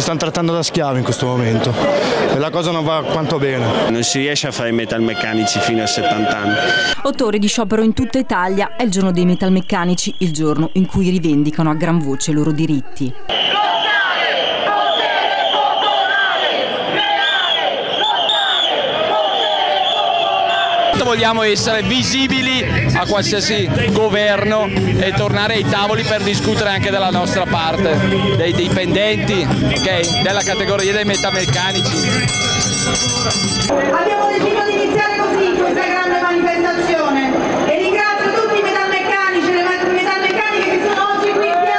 stanno trattando da schiavi in questo momento e la cosa non va quanto bene. Non si riesce a fare i metalmeccanici fino a 70 anni. Otto ore di sciopero in tutta Italia è il giorno dei metalmeccanici, il giorno in cui rivendicano a gran voce i loro diritti. Vogliamo essere visibili a qualsiasi governo e tornare ai tavoli per discutere anche della nostra parte, dei dipendenti, okay, della categoria dei metameccanici. Abbiamo deciso di iniziare così questa grande manifestazione e ringrazio tutti i metalmeccanici e le metalmeccaniche che sono oggi qui in piazza.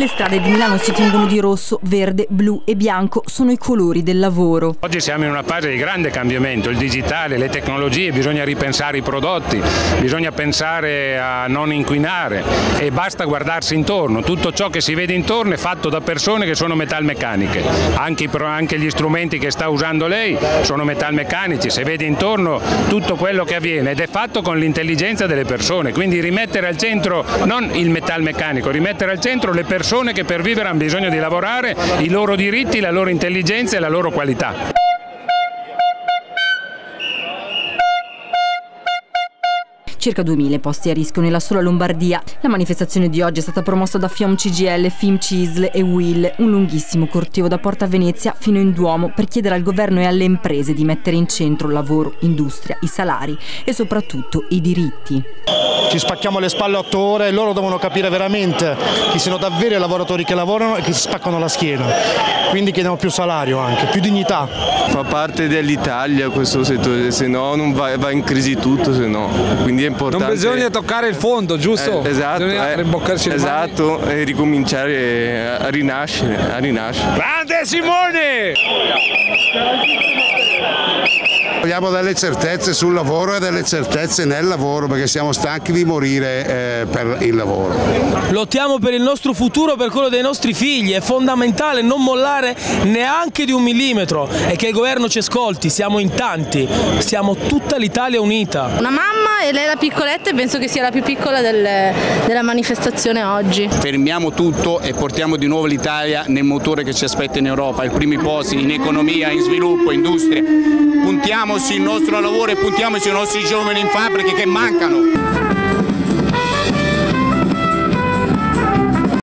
Le strade di Milano si tingono di rosso, verde, blu e bianco, sono i colori del lavoro. Oggi siamo in una fase di grande cambiamento, il digitale, le tecnologie, bisogna ripensare i prodotti, bisogna pensare a non inquinare e basta guardarsi intorno, tutto ciò che si vede intorno è fatto da persone che sono metalmeccaniche, anche, anche gli strumenti che sta usando lei sono metalmeccanici, se vede intorno tutto quello che avviene ed è fatto con l'intelligenza delle persone, quindi rimettere al centro non il metalmeccanico, rimettere al centro le persone persone che per vivere hanno bisogno di lavorare, i loro diritti, la loro intelligenza e la loro qualità. Circa 2000 posti a rischio nella sola Lombardia. La manifestazione di oggi è stata promossa da FIOM CGL, FIM CISL e WIL, un lunghissimo corteo da Porta Venezia fino in Duomo per chiedere al governo e alle imprese di mettere in centro lavoro, industria, i salari e soprattutto i diritti. Ci spacchiamo le spalle otto ore e loro devono capire veramente chi sono davvero i lavoratori che lavorano e che si spaccano la schiena. Quindi chiediamo più salario anche, più dignità. Fa parte dell'Italia questo settore, se no non va, va in crisi tutto, se no. Quindi importante. Non bisogna toccare il fondo, giusto? Eh, esatto, bisogna eh, rimboccarsi esatto, e ricominciare a rinascere, a rinascere. Grande Simone! Vogliamo delle certezze sul lavoro e delle certezze nel lavoro perché siamo stanchi di morire eh, per il lavoro. Lottiamo per il nostro futuro, per quello dei nostri figli, è fondamentale non mollare neanche di un millimetro e che il governo ci ascolti, siamo in tanti, siamo tutta l'Italia unita. Una mamma e lei la piccoletta e penso che sia la più piccola del, della manifestazione oggi. Fermiamo tutto e portiamo di nuovo l'Italia nel motore che ci aspetta in Europa, ai primi posti in economia, in sviluppo, industria. Puntiamo sul nostro lavoro e puntiamo sui nostri giovani in fabbriche che mancano.